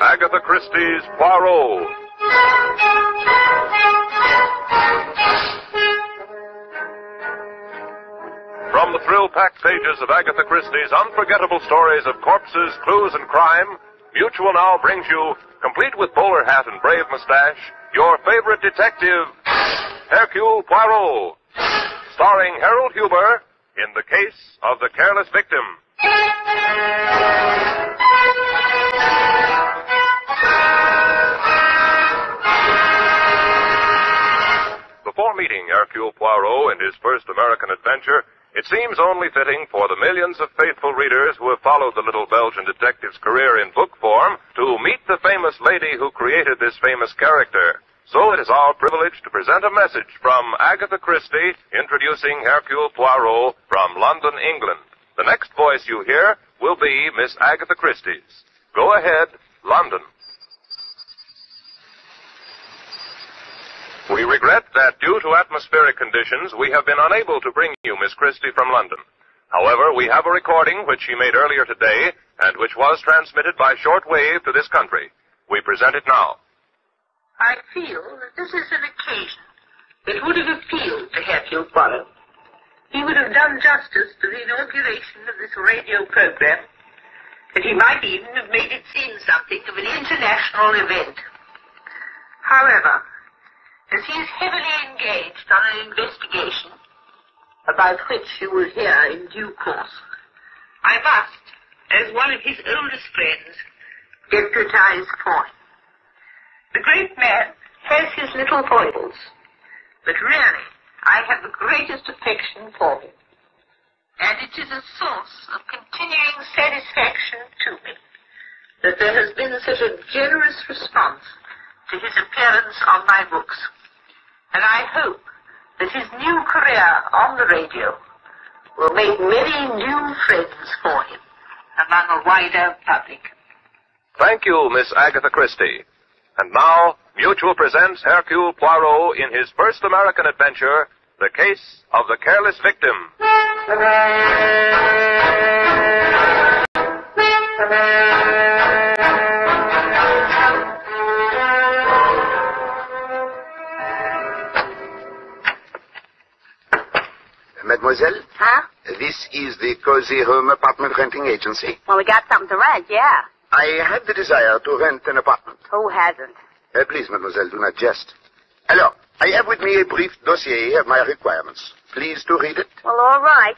Agatha Christie's Poirot. From the thrill-packed pages of Agatha Christie's unforgettable stories of corpses, clues, and crime, Mutual now brings you, complete with bowler hat and brave mustache, your favorite detective, Hercule Poirot, starring Harold Huber in the case of the careless victim. Before meeting Hercule Poirot in his first American adventure, it seems only fitting for the millions of faithful readers who have followed the little Belgian detective's career in book form to meet the famous lady who created this famous character. So it is our privilege to present a message from Agatha Christie introducing Hercule Poirot from London, England. The next voice you hear will be Miss Agatha Christie's. Go ahead, London. We regret that due to atmospheric conditions, we have been unable to bring you Miss Christie from London. However, we have a recording which she made earlier today and which was transmitted by shortwave to this country. We present it now. I feel that this is an occasion that would have appealed to Hercule Poirot. He would have done justice to the inauguration of this radio program, and he might even have made it seem something of an international event. However, as he is heavily engaged on an investigation, about which you will hear in due course, I must, as one of his oldest friends, deputize for him. The great man has his little foibles, but really, I have the greatest affection for him. And it is a source of continuing satisfaction to me that there has been such a generous response to his appearance on my books. And I hope that his new career on the radio will make many new friends for him among a wider public. Thank you, Miss Agatha Christie. And now, Mutual presents Hercule Poirot in his first American adventure, The Case of the Careless Victim. Mademoiselle, Huh? this is the Cozy Home Apartment Renting Agency. Well, we got something to rent, yeah. I have the desire to rent an apartment. Who hasn't? Uh, please, mademoiselle, do not jest. Alors, I have with me a brief dossier of my requirements. Please to read it. Well, all right.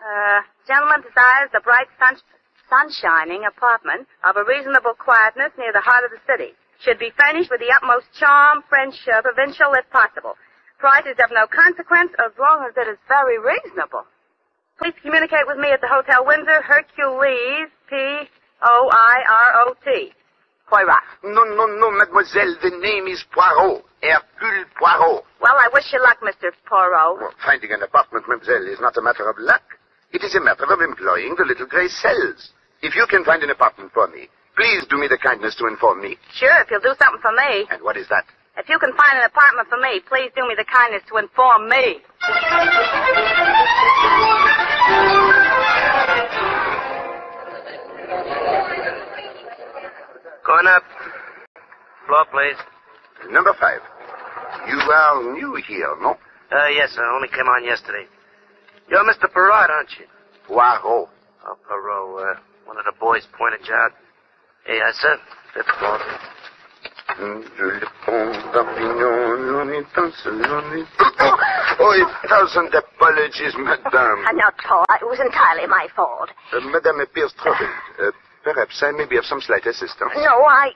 Uh, gentleman desires the bright sun, sunshining apartment of a reasonable quietness near the heart of the city. Should be furnished with the utmost charm, French, uh, provincial if possible. Price is of no consequence as long as it is very reasonable. Please communicate with me at the Hotel Windsor, Hercules, P O I R O T. Poirot. No, no, no, mademoiselle, the name is Poirot. Hercule Poirot. Well, I wish you luck, Mr. Poirot. Well, finding an apartment, mademoiselle, is not a matter of luck. It is a matter of employing the little gray cells. If you can find an apartment for me, please do me the kindness to inform me. Sure, if you'll do something for me. And what is that? If you can find an apartment for me, please do me the kindness to inform me. Going up. Floor, please. Number five. You are new here, no? Uh, yes, I only came on yesterday. You're Mr. Perrot, aren't you? Poirot. Oh, Perot, uh, one of the boys pointed you out. Hey, I said, fifth floor. Je le prends d'Avignon, l'on est dans ce- l'on est- Oh, a thousand apologies, madame. Uh, no, Paul, it was entirely my fault. Uh, madame appears troubled. Uh, perhaps I may be of some slight assistance. No, I.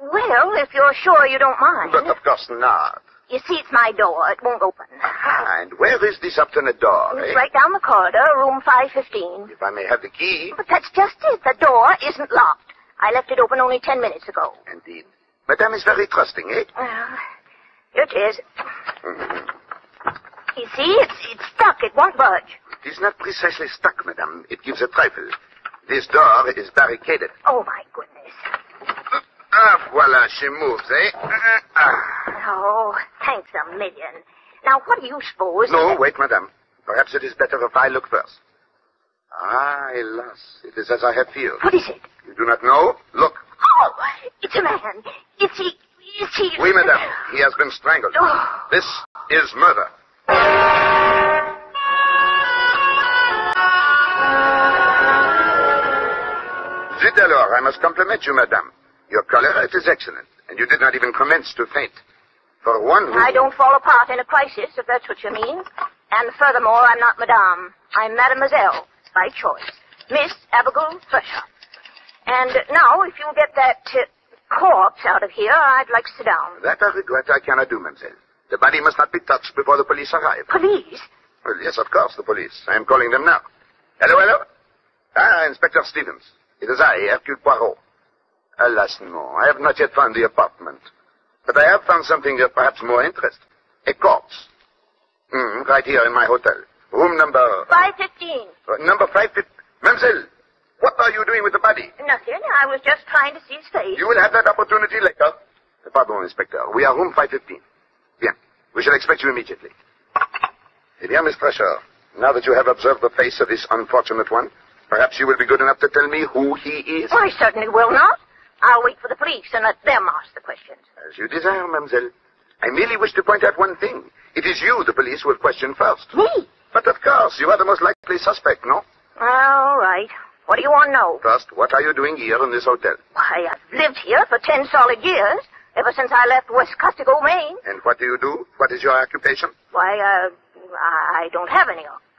Well, if you're sure you don't mind. But of course not. You see, it's my door. It won't open. And where is this alternate door? It's eh? right down the corridor, room 515. If I may have the key. But that's just it. The door isn't locked. I left it open only ten minutes ago. Indeed. Madame is very trusting, eh? Well, here it is. Mhm. You see, it's, it's stuck. It won't budge. It is not precisely stuck, madame. It gives a trifle. This door is barricaded. Oh, my goodness. Ah, voila, she moves, eh? Ah. Oh, thanks a million. Now, what do you suppose? No, wait, madame. Perhaps it is better if I look first. Ah, alas, it is as I have feared. What is it? You do not know? Look. Oh, it's a man. Is he... Is he... Oui, madame. He has been strangled. Oh. This is murder. Zut alors, I must compliment you, madame. Your color, is excellent, and you did not even commence to faint. For one who... I don't fall apart in a crisis, if that's what you mean. And furthermore, I'm not Madame. I'm Mademoiselle, by choice. Miss Abigail Thresher. And now, if you'll get that uh, corpse out of here, I'd like to sit down. That I regret I cannot do, mademoiselle. The body must not be touched before the police arrive. Police? Well, yes, of course, the police. I am calling them now. Hello, hello. Ah, Inspector Stevens. It is I, Hercule Poirot. Alas, no. I have not yet found the apartment. But I have found something of perhaps more interest. A corpse. Hmm, right here in my hotel. Room number... 515. uh, number 515. Mademoiselle, what are you doing with the body? Nothing. I was just trying to see his face. You will have that opportunity later. Pardon, Inspector. We are room 515. Bien. We shall expect you immediately. Eh bien, Miss Thresher, now that you have observed the face of this unfortunate one, perhaps you will be good enough to tell me who he is? I certainly will not. I'll wait for the police and let them ask the questions. As you desire, mademoiselle. I merely wish to point out one thing. It is you the police will question first. Me? But of course, you are the most likely suspect, no? All right. What do you want to know? First, what are you doing here in this hotel? Why, I've lived here for ten solid years, ever since I left West Costigo, Maine. And what do you do? What is your occupation? Why, uh, I don't have any occupation.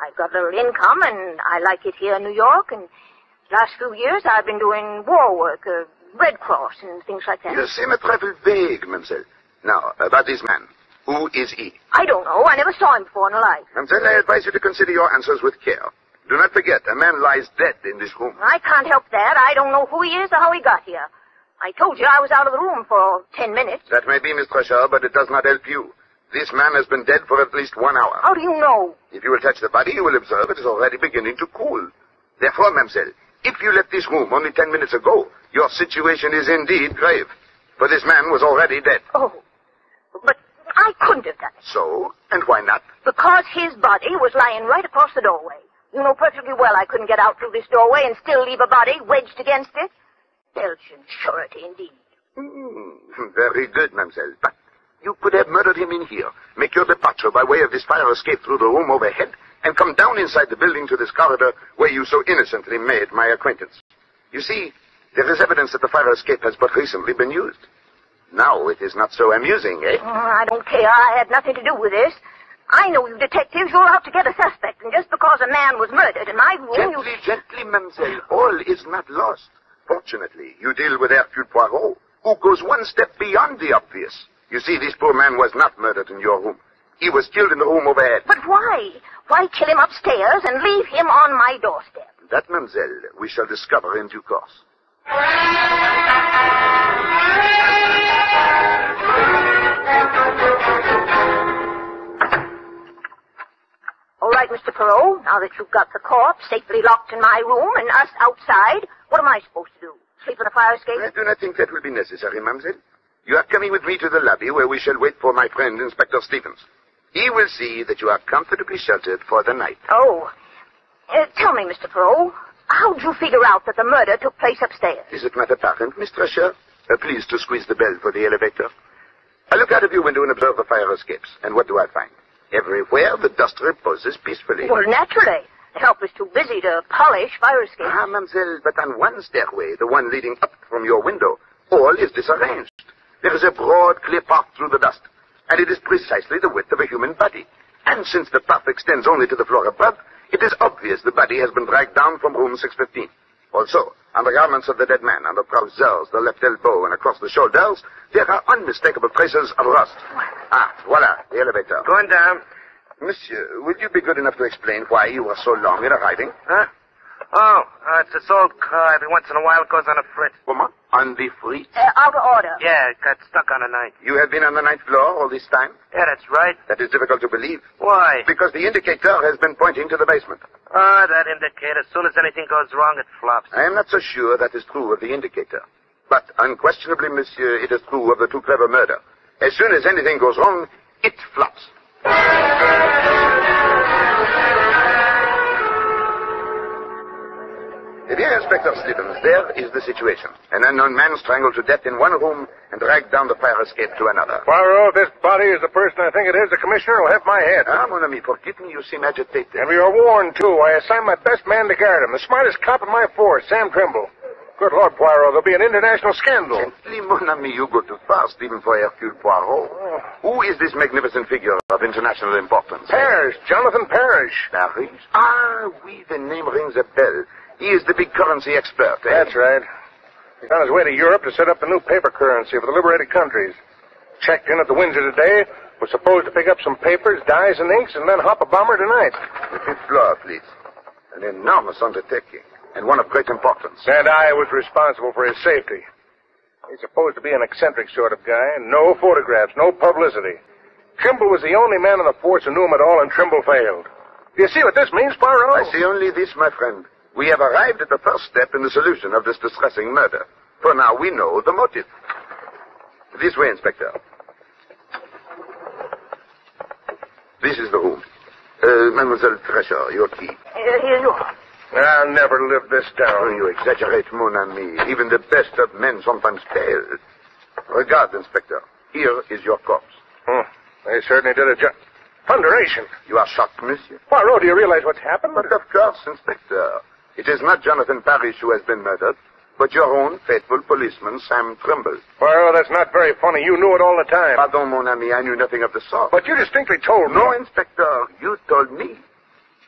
I've got a little income, and I like it here in New York, and last few years I've been doing war work, uh, Red Cross, and things like that. You seem a trifle vague, mademoiselle. Now, about this man. Who is he? I don't know. I never saw him before in my life. Mademoiselle, I advise you to consider your answers with care. Do not forget, a man lies dead in this room. I can't help that. I don't know who he is or how he got here. I told you I was out of the room for ten minutes. That may be, Miss Thresher, but it does not help you. This man has been dead for at least one hour. How do you know? If you will touch the body, you will observe it is already beginning to cool. Therefore, mademoiselle, if you left this room only ten minutes ago, your situation is indeed grave. For this man was already dead. Oh, but I couldn't have done it So, and why not? because his body was lying right across the doorway. You know perfectly well I couldn't get out through this doorway and still leave a body wedged against it. Belgian surety, indeed. Hmm, very good, mademoiselle. But you could have murdered him in here, make your departure by way of this fire escape through the room overhead, and come down inside the building to this corridor where you so innocently made my acquaintance. You see, there is evidence that the fire escape has but recently been used. Now it is not so amusing, eh? Oh, I don't care. I had nothing to do with this. I know you detectives. You're out to get a suspect, and just because a man was murdered in my room, you... Gently, gently, mademoiselle. All is not lost. Fortunately, you deal with Hercule Poirot, who goes one step beyond the obvious. You see, this poor man was not murdered in your room. He was killed in the room overhead. But why? Why kill him upstairs and leave him on my doorstep? That, mademoiselle, we shall discover in due course. All right, Mr. Perot, now that you've got the corpse safely locked in my room and us outside, what am I supposed to do? Sleep in the fire escape? I do not think that will be necessary, mademoiselle. You are coming with me to the lobby where we shall wait for my friend, Inspector Stevens. He will see that you are comfortably sheltered for the night. Oh. Uh, tell me, Mr. Perot, how'd you figure out that the murder took place upstairs? Is it not apparent, Miss Thresher? Uh, please to squeeze the bell for the elevator. I look out of your window and observe the fire escapes. And what do I find? Everywhere the dust reposes peacefully. Well, naturally. The help is too busy to polish fire escapes. Ah, mademoiselle, but on one stairway, the one leading up from your window, all is disarranged. There is a broad, clear path through the dust, and it is precisely the width of a human body. And since the path extends only to the floor above, it is obvious the body has been dragged down from room 615. Also, on the garments of the dead man, on the trousers, the left elbow, and across the shoulders, there are unmistakable traces of rust. Ah, voila, the elevator. Going down. Monsieur, will you be good enough to explain why you were so long in arriving? Huh? Oh, uh, it's this old car. Every once in a while it goes on a fritz. Comment? On the fritz? Uh, out of order. Yeah, it got stuck on a night. You have been on the ninth floor all this time? Yeah, that's right. That is difficult to believe. Why? Because the indicator has been pointing to the basement. Ah, that indicator. As soon as anything goes wrong, it flops. I am not so sure that is true of the indicator. But unquestionably, monsieur, it is true of the too clever murder. As soon as anything goes wrong, it flops. Bien, Inspector Stevens, there is the situation. An unknown man strangled to death in one room and dragged down the fire escape to another. Poirot, if this body is the person I think it is, the commissioner will have my head. Ah, mon ami, forgive me, you seem agitated. And we are warned, too. I assigned my best man to guard him, the smartest cop in my force, Sam Trimble. Good Lord, Poirot, there'll be an international scandal. Gently, mon ami, you go too fast, even for Hercule Poirot. Who is this magnificent figure of international importance? Parrish, Jonathan Parrish. Parrish? Ah, oui, the name rings a bell. He is the big currency expert, eh? That's right. He's on his way to Europe to set up the new paper currency for the liberated countries. Checked in at the Windsor today. Was supposed to pick up some papers, dyes, and inks, and then hop a bomber tonight. The fifth floor, please. An enormous undertaking, and one of great importance. And I was responsible for his safety. He's supposed to be an eccentric sort of guy. No photographs, no publicity. Trimble was the only man in the force who knew him at all, and Trimble failed. Do you see what this means, Poirot? I see only this, my friend. We have arrived at the first step in the solution of this distressing murder. For now, we know the motive. This way, Inspector. This is the room. Uh, Mademoiselle Thresher, your key. Uh, here you are. I'll never live this Oh, down. you exaggerate, mon ami. Even the best of men sometimes fail. Regard, Inspector. Here is your corpse. Hmm. They certainly did a job. Thunderation. You are shocked, monsieur? Poirot, do you realize what's happened? But of course, Inspector. It is not Jonathan Parrish who has been murdered, but your own faithful policeman, Sam Trimble. Well, that's not very funny. You knew it all the time. Pardon, mon ami, I knew nothing of the sort. But you distinctly told me. No, Inspector, you told me.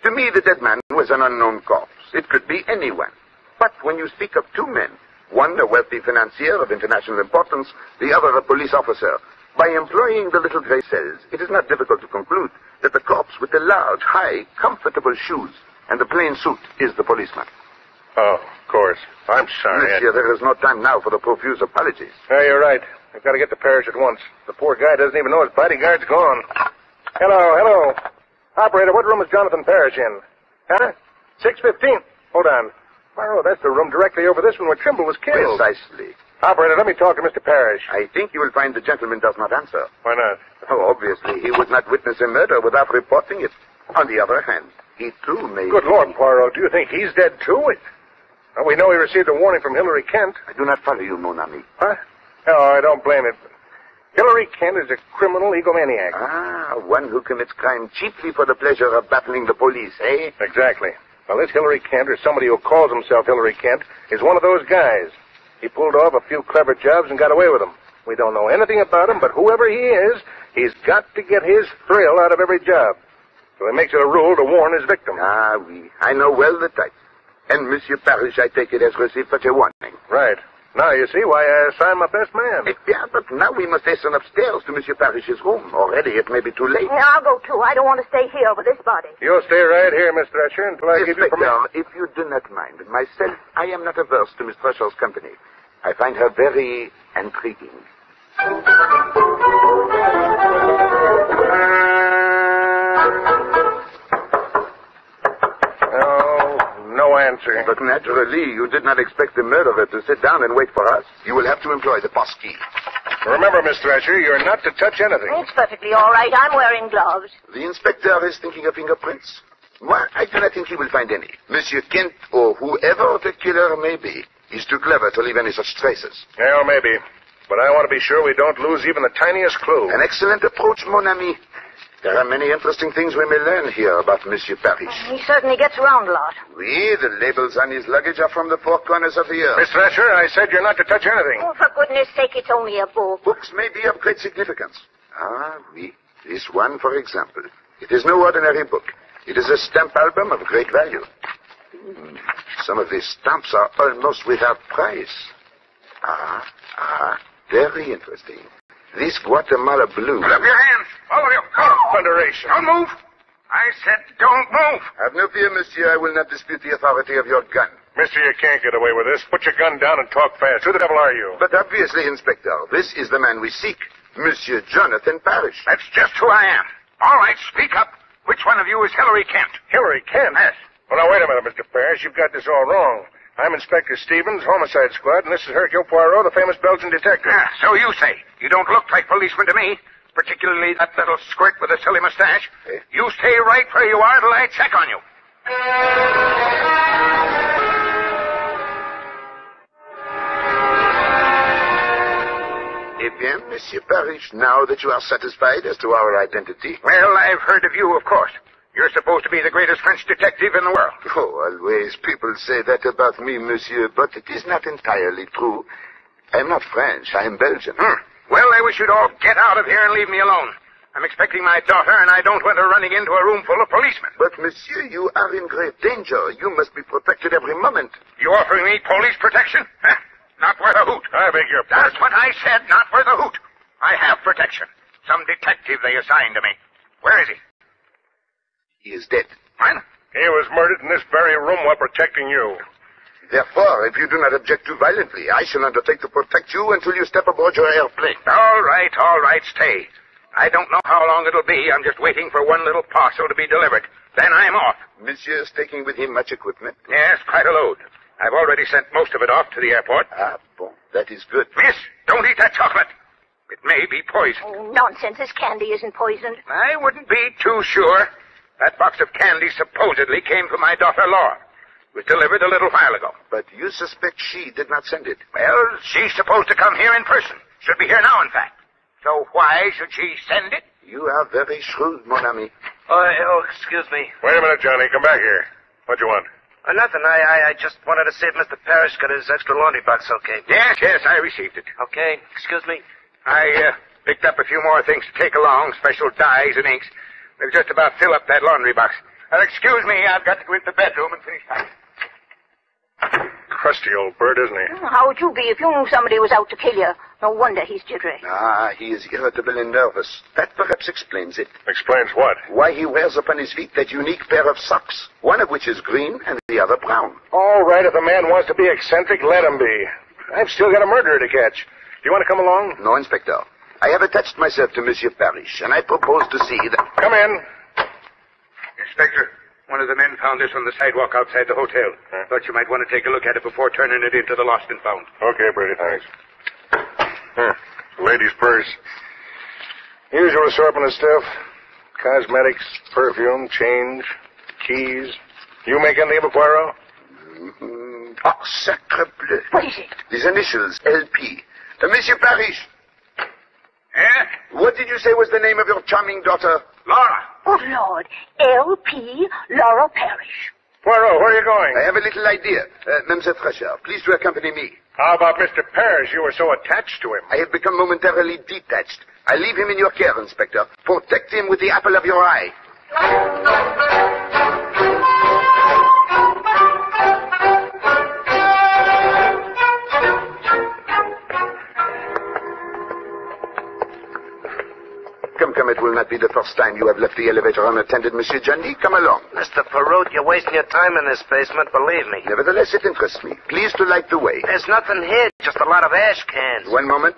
To me, the dead man was an unknown corpse. It could be anyone. But when you speak of two men, one a wealthy financier of international importance, the other a police officer, by employing the little gray cells, it is not difficult to conclude that the corpse with the large, high, comfortable shoes and the plain suit is the policeman. Oh, of course. I'm sorry. Monsieur, there is no time now for the profuse apologies. Yeah, you're right. I've got to get to Parrish at once. The poor guy doesn't even know his bodyguard's gone. Hello, hello. Operator, what room is Jonathan Parrish in? Huh? 615. Hold on. Poirot, that's the room directly over this one where Trimble was killed. Precisely. Operator, let me talk to Mr. Parrish. I think you will find the gentleman does not answer. Why not? Oh, obviously, he would not witness a murder without reporting it. On the other hand, he too may. Good Lord, Poirot, do you think he's dead too? It... Well, we know he received a warning from Hillary Kent. I do not follow you, mon ami. Huh? No, I don't blame it. Hillary Kent is a criminal egomaniac. Ah, one who commits crime chiefly for the pleasure of battling the police, eh? Exactly. Well, this Hillary Kent, or somebody who calls himself Hillary Kent, is one of those guys. He pulled off a few clever jobs and got away with them. We don't know anything about him, but whoever he is, he's got to get his thrill out of every job. So he makes it a rule to warn his victim. Ah, oui. I know well the type. And Monsieur Parrish, I take it, has received such a warning. Right. Now you see why I assigned my best man. Eh bien, but now we must hasten upstairs to Monsieur Parrish's room. Already it may be too late. Yeah, I'll go too. I don't want to stay here with this body. You'll stay right here, Miss Thresher, until I give you permission. If you do not mind, myself, I am not averse to Miss Thresher's company. I find her very intriguing. No, no. But naturally, you did not expect the murderer to sit down and wait for us. You will have to employ the pass key. Remember, Miss Thresher, you're not to touch anything. It's perfectly all right. I'm wearing gloves. The inspector is thinking of fingerprints. Well, I do not think he will find any. Monsieur Kent, or whoever the killer may be, is too clever to leave any such traces. Yeah, maybe. But I want to be sure we don't lose even the tiniest clue. An excellent approach, mon ami. There are many interesting things we may learn here about Monsieur Parrish. He certainly gets around a lot. Oui, the labels on his luggage are from the four corners of the earth. Miss Thresher, I said you're not to touch anything. Oh, for goodness sake, it's only a book. Books may be of great significance. Ah, oui. This one, for example. It is no ordinary book. It is a stamp album of great value. Hmm. Some of these stamps are almost without price. Ah, ah, very interesting. This Guatemala blue. Put up your hands, all of you. Go. Thunderation. Don't move. I said don't move. Have no fear, monsieur. I will not dispute the authority of your gun. Mister, you can't get away with this. Put your gun down and talk fast. Who the devil are you? But obviously, Inspector, this is the man we seek. Monsieur Jonathan Parrish. That's just who I am. All right, speak up. Which one of you is Hillary Kent? Hillary Kent? Yes. Well, now, wait a minute, Mr. Parrish. You've got this all wrong. I'm Inspector Stevens, Homicide Squad, and this is Hercule Poirot, the famous Belgian detective. Yeah, so you say. You don't look like policemen to me. particularly that little squirt with a silly mustache. Eh? You stay right where you are till I check on you. Eh bien, Monsieur Parrish, now that you are satisfied as to our identity. Well, I've heard of you, of course. You're supposed to be the greatest French detective in the world. Oh, always people say that about me, Monsieur, but it is not entirely true. I am not French. I am Belgian. Hmm. Well, I wish you'd all get out of here and leave me alone. I'm expecting my daughter, and I don't want her running into a room full of policemen. But, Monsieur, you are in great danger. You must be protected every moment. You are offering me police protection? Huh. Not worth a hoot. I beg your pardon. That's what I said, not worth a hoot. I have protection. Some detective they assigned to me. Where is he? He is dead. What? He was murdered in this very room while protecting you. Therefore, if you do not object too violently, I shall undertake to protect you until you step aboard your airplane. All right, all right, stay. I don't know how long it'll be. I'm just waiting for one little parcel to be delivered. Then I'm off. Monsieur is taking with him much equipment. Yes, quite a load. I've already sent most of it off to the airport. Ah, bon. That is good. Miss, don't eat that chocolate. It may be poison. Oh, nonsense. This candy isn't poisoned. I wouldn't be too sure. That box of candy supposedly came from my daughter Laura. It was delivered a little while ago. But you suspect she did not send it. Well, she's supposed to come here in person. Should be here now, in fact. So why should she send it? You are very shrewd, mon ami. Oh, oh, excuse me. Wait a minute, Johnny. Come back here. What do you want? Uh, nothing. I, I, I just wanted to see if Mr. Parrish got his extra laundry box okay. Yes, yes, I received it. Okay. Excuse me. I uh, picked up a few more things to take along, special dyes and inks. They'll just about filled up that laundry box. Now, excuse me, I've got to go into the bedroom and finish packing. Crusty old bird, isn't he? How would you be if you knew somebody was out to kill you? No wonder he's jittery. Ah, he is irritable and nervous. That perhaps explains it. Explains what? Why he wears upon his feet that unique pair of socks, one of which is green and the other brown. All right, if the man wants to be eccentric, let him be. I've still got a murderer to catch. Do you want to come along? No, Inspector. I have attached myself to Monsieur Parrish, and I propose to see that. Come in. Inspector, one of the men found this on the sidewalk outside the hotel. Huh? Thought you might want to take a look at it before turning it into the lost and found. Okay, Brady, thanks. Here, lady's purse. Usual assortment of stuff. Cosmetics, perfume, change, keys. You make anything of a Poirot? Mm, oh, sacre bleu. What is it? These initials, LP. Uh, Monsieur Parrish? What did you say was the name of your charming daughter? Laura. Good Lord. L.P. Laura Parrish. Poirot, where are you going? I have a little idea. Uh, Mademoiselle Thresher, please to accompany me. How about Mr. Parrish? You were so attached to him. I have become momentarily detached. I leave him in your care, Inspector. Protect him with the apple of your eye. It will not be the first time you have left the elevator unattended, Monsieur Johnny. Come along. Mr. Perrault, you're wasting your time in this basement, believe me. Nevertheless, it interests me. Please to light the way. There's nothing here, just a lot of ash cans. One moment.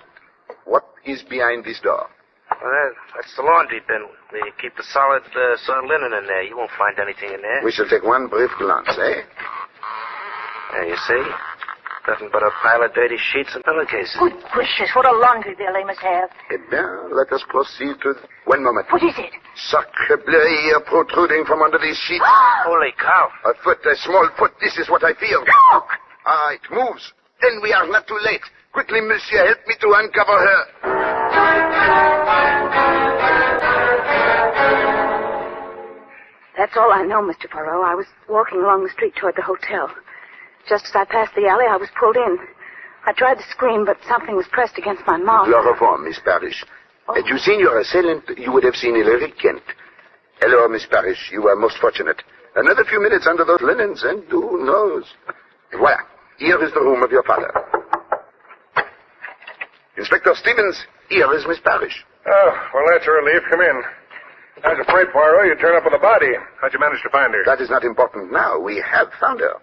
What is behind this door? Well, that's the laundry bin. We keep the solid, uh, soiled linen in there. You won't find anything in there. We shall take one brief glance, eh? There, you see? Nothing but a pile of dirty sheets and pillowcases. Good gracious, what a laundry bill they must have. Eh bien, let us proceed to... One moment. What is it? Sacre bleu, here protruding from under these sheets. Holy cow. A foot, a small foot, this is what I feel. Look! Ah, it moves. Then we are not too late. Quickly, monsieur, help me to uncover her. That's all I know, Mr. Poirot. I was walking along the street toward the hotel. Just as I passed the alley, I was pulled in. I tried to scream, but something was pressed against my mouth. Chloroform, Miss Parrish. Oh. Had you seen your assailant, you would have seen Hilary Kent. Hello, Miss Parrish. You are most fortunate. Another few minutes under those linens, and who knows? Voila. Here is the room of your father. Inspector Stevens, here is Miss Parrish. Oh, well, that's a relief. Come in. I was afraid, Poirot, you'd turn up with a body. How'd you manage to find her? That is not important now. We have found her.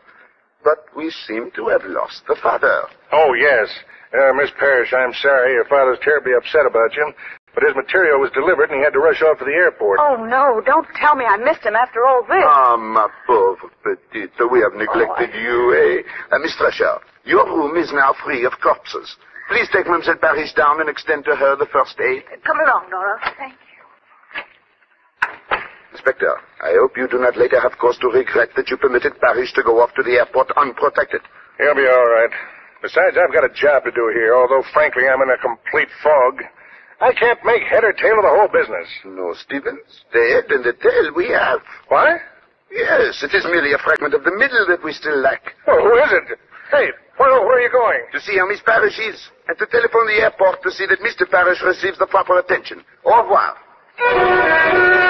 But we seem to have lost the father. Oh, yes. Uh, Miss Parrish, I'm sorry. Your father's terribly upset about you. But his material was delivered, and he had to rush off to the airport. Oh, no. Don't tell me I missed him after all this. Ah, ma pauvre petite. We have neglected you, eh? Uh, Miss Thresher, your room is now free of corpses. Please take Mademoiselle Parrish down and extend to her the first aid. Come along, Nora. Thank you. Inspector, I hope you do not later have cause to regret that you permitted Parrish to go off to the airport unprotected. He'll be all right. Besides, I've got a job to do here, although frankly I'm in a complete fog. I can't make head or tail of the whole business. No, Stevens. The head and the tail we have. What? Yes, it is merely a fragment of the middle that we still lack. Oh, who is it? Hey, where, where are you going? To see how Miss Parrish is, and to telephone the airport to see that Mr. Parrish receives the proper attention. Au revoir.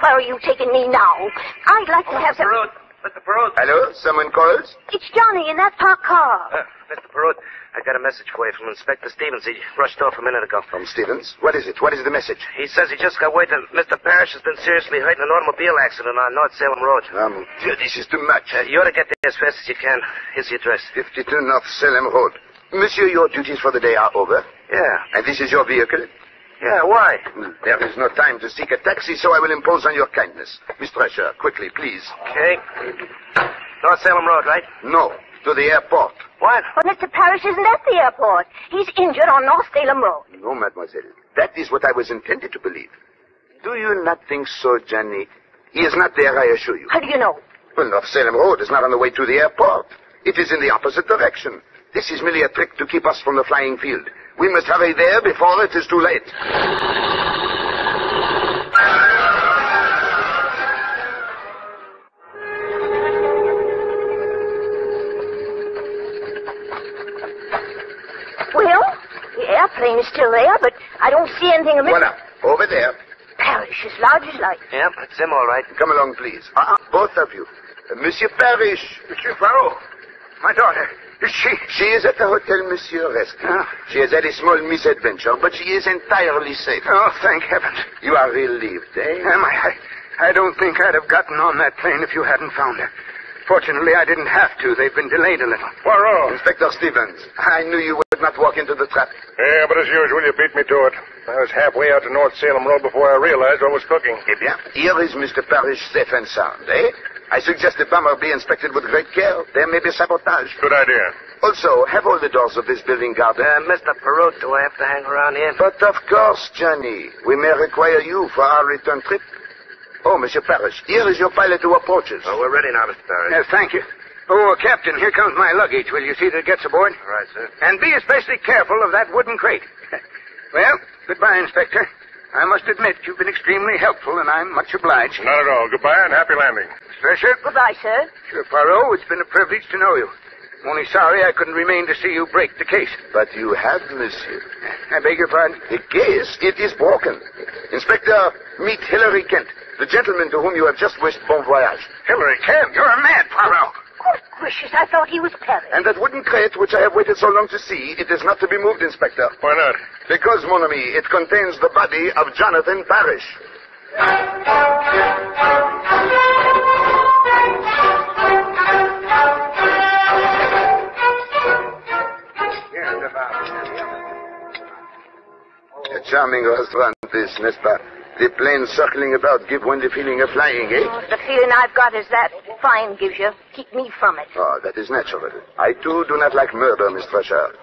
Where are you taking me now? I'd like to have some... Perot, Mr. Perot. Hello? Someone calls? It's Johnny in that parked car. Uh, Mr. Perot, I got a message for you from Inspector Stevens. He rushed off a minute ago. From Stevens. What is it? What is the message? He says he just got word that Mr. Parrish has been seriously hurt in an automobile accident on North Salem Road. Um, dear, this is too much. Uh, you ought to get there as fast as you can. Here's the address. 52 North Salem Road. Monsieur, your duties for the day are over. Yeah. And this is your vehicle? Yeah, why? There is no time to seek a taxi, so I will impose on your kindness. Miss Thresher, quickly, please. Okay. North Salem Road, right? No, to the airport. What? But Mr. Parrish isn't at the airport. He's injured on North Salem Road. No, mademoiselle. That is what I was intended to believe. Do you not think so, Johnny? He is not there, I assure you. How do you know? Well, North Salem Road is not on the way to the airport. It is in the opposite direction. This is merely a trick to keep us from the flying field. We must hurry there before it is too late. Well, the airplane is still there, but I don't see anything of Mr. Voilà. Over there. Parrish, as large as life. Yeah, it's him, all right. Come along, please. Uh-uh, both of you. Uh, Monsieur Parrish. Monsieur Poirot, my daughter, is she? She is at the Hotel Monsieur Rest. She has had a small misadventure, but she is entirely safe. Oh, thank heaven. You are relieved, eh? Am I? I, I don't think I'd have gotten on that plane if you hadn't found her. Fortunately, I didn't have to. They've been delayed a little. Poirot. Inspector Stevens, I knew you would not walk into the trap. Yeah, but as usual, you beat me to it. I was halfway out to North Salem Road before I realized what was cooking. Eh bien, here is Mr. Parrish safe and sound, eh? I suggest the bomber be inspected with great care. There may be sabotage. Good idea. Also, have all the doors of this building guarded. Uh, Mr. Perot, do I have to hang around here? But of course, Johnny. We may require you for our return trip. Oh, Monsieur Parrish, here is your pilot who approaches. Oh, we're ready now, Mr. Parrish. Yes, thank you. Oh, Captain, here comes my luggage. Will you see that it gets aboard? All right, sir. And be especially careful of that wooden crate. well, goodbye, Inspector. I must admit you've been extremely helpful, and I'm much obliged. Not at all. Goodbye and happy landing. Thresher, Goodbye, sir. Monsieur Poirot, it's been a privilege to know you. I'm only sorry I couldn't remain to see you break the case. But you have, monsieur. I beg your pardon? The case, it is broken. Inspector, meet Hilary Kent, the gentleman to whom you have just wished bon voyage. Hillary Kent. You're a mad, Poirot. Good gracious, I thought he was Parrish. And that wooden crate which I have waited so long to see, it is not to be moved, Inspector. Why not? Because, mon ami, it contains the body of Jonathan Parrish. A charming restaurant, this, n'est-ce pas? The planes circling about give one the feeling of flying, eh? Oh, the feeling I've got is that fine gives you. Keep me from it. Oh, that is natural. I, too, do not like murder, Miss Thresher.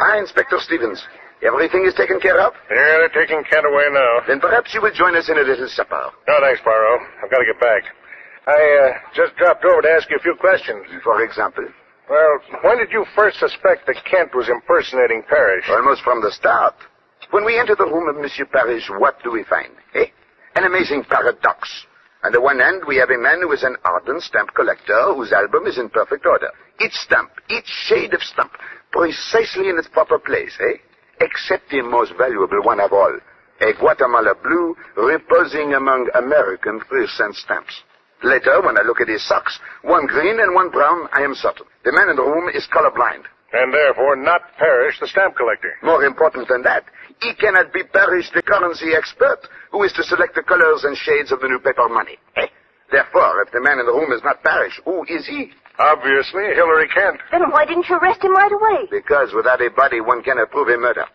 Ah, Inspector Stevens. Everything is taken care of? Yeah, they're taking Kent away now. Then perhaps you will join us in a little supper. No, thanks, Poirot. I've got to get back. I uh, just dropped over to ask you a few questions. For example, Well, when did you first suspect that Kent was impersonating Parrish? almost from the start. When we enter the room of Monsieur Paris, what do we find? Eh? An amazing paradox. On the one hand, we have a man who is an ardent stamp collector whose album is in perfect order. Each stamp, each shade of stamp, precisely in its proper place, eh? Except the most valuable one of all, a Guatemala blue reposing among American three cent stamps. Later, when I look at his socks, one green and one brown, I am certain. The man in the room is colorblind. And therefore not Parrish, the stamp collector. More important than that, he cannot be Parrish, the currency expert, who is to select the colors and shades of the new paper money. Eh? Therefore, if the man in the room is not Parrish, who is he? Obviously, Hillary Kent. Then why didn't you arrest him right away? Because without a body, one cannot prove a murder.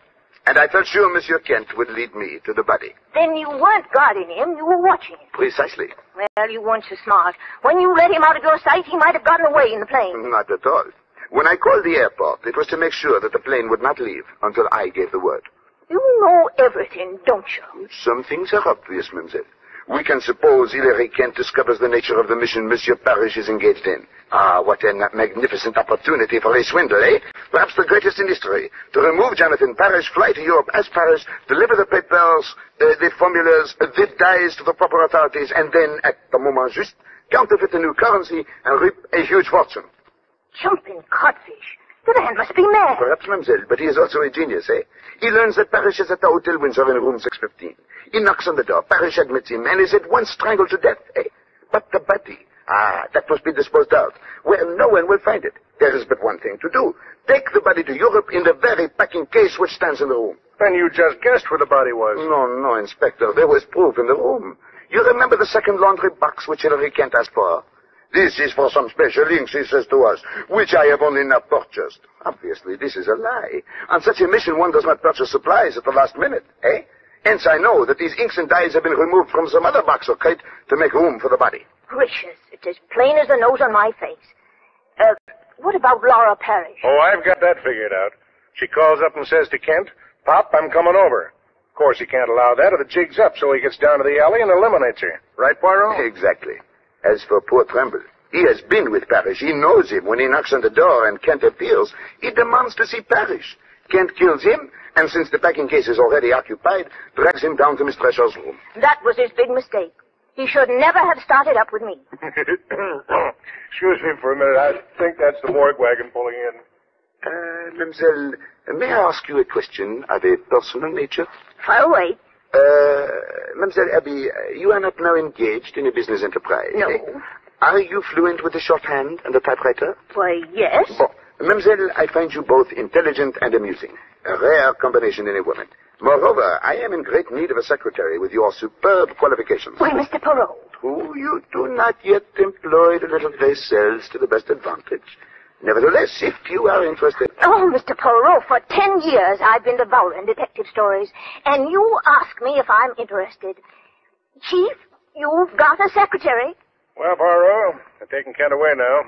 And I felt sure Monsieur Kent would lead me to the body. Then you weren't guarding him, you were watching him. Precisely. Well, you weren't so smart. When you let him out of your sight, he might have gotten away in the plane. Not at all. When I called the airport, it was to make sure that the plane would not leave until I gave the word. You know everything, don't you? Some things are obvious, mademoiselle. We can suppose Hilary Kent discovers the nature of the mission Monsieur Parrish is engaged in. Ah, what a magnificent opportunity for a swindle, eh? Perhaps the greatest in history. To remove Jonathan Parrish, fly to Europe as Parrish, deliver the papers, uh, the formulas, uh, the dies to the proper authorities, and then, at the moment juste, counterfeit the new currency and reap a huge fortune. Jumping codfish. The man must be mad. Perhaps, mademoiselle, but he is also a genius, eh? He learns that Parrish is at the Hotel Windsor in room 615. He knocks on the door. Parrish admits him and is at once strangled to death, eh? But the body, ah, that must be disposed of, where no one will find it. There is but one thing to do. Take the body to Europe in the very packing case which stands in the room. Then you just guessed where the body was. No, no, Inspector. There was proof in the room. You remember the second laundry box which Hilary Kent asked for? This is for some special inks, he says to us, which I have only now purchased. Obviously, this is a lie. On such a mission, one does not purchase supplies at the last minute, eh? Hence, I know that these inks and dyes have been removed from some other box or crate to make room for the body. Gracious, it's as plain as the nose on my face. Uh, what about Laura Parrish? Oh, I've got that figured out. She calls up and says to Kent, Pop, I'm coming over. Of course, he can't allow that or the jig's up, so he gets down to the alley and eliminates her. Right, Poirot? Exactly. As for poor Trimble, he has been with Parrish. He knows him. When he knocks on the door and Kent appears, he demands to see Parrish. Kent kills him, and since the packing case is already occupied, drags him down to Miss Thresher's room. That was his big mistake. He should never have started up with me. Excuse me for a minute. I think that's the morgue wagon pulling in. Uh, mademoiselle, may I ask you a question of a personal nature? Far away. Uh, Mademoiselle Abby, you are not now engaged in a business enterprise. No. eh? Are you fluent with the shorthand and the typewriter? Why, yes. Oh, Mademoiselle, I find you both intelligent and amusing. A rare combination in a woman. Moreover, I am in great need of a secretary with your superb qualifications. Why, Mr. Perrault. Who you do not yet employ the little gray cells to the best advantage. Nevertheless, if you are interested... Oh, Mr. Poirot, for ten years I've been devouring detective stories, and you ask me if I'm interested. Chief, you've got a secretary. Well, Poirot, they're taking Kent away now.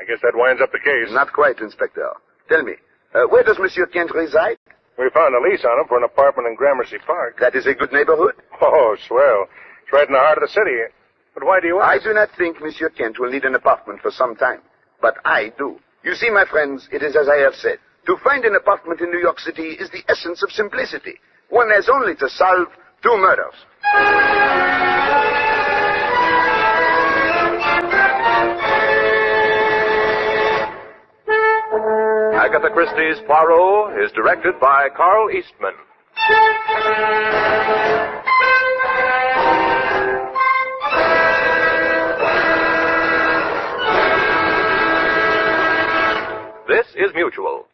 I guess that winds up the case. Not quite, Inspector. Tell me, uh, where does Monsieur Kent reside? We found a lease on him for an apartment in Gramercy Park. That is a good neighborhood. Oh, swell. It's right in the heart of the city. But why do you I do not think Monsieur Kent will need an apartment for some time. But I do. You see, my friends, it is as I have said. To find an apartment in New York City is the essence of simplicity. One has only to solve two murders. Agatha Christie's Poirot is directed by Carl Eastman. This is Mutual.